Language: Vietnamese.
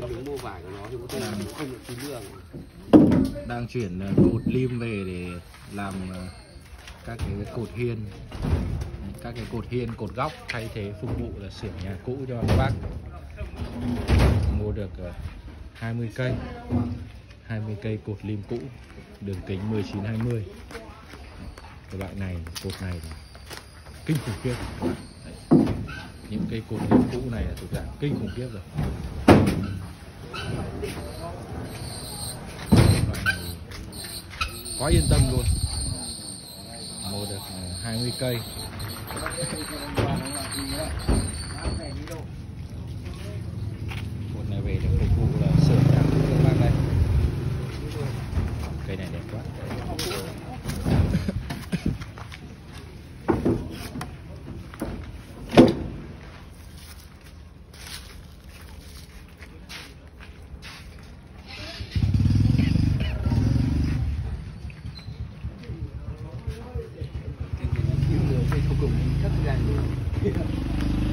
mô vải của nó thì có thể là không được chín đường. Đang chuyển ờ, cột lim về để làm ờ, các cái cột hiên. Các cái cột hiên, cột góc thay thế phục vụ là xưởng nhà cũ cho các bác. Mua được ờ, 20 cây 20 cây cột lim cũ, đường kính 19 20 cái loại này, cột này là kinh khủng khiếp. Những cây cột lim cũ này là thuộc dạng kinh khủng khiếp rồi quá yên tâm luôn. Mua được ờ, 20 cây cột này về để phục vụ là sửa nhà cũ các bác đây cây này đẹp quá tím đường thì không cùng thất ra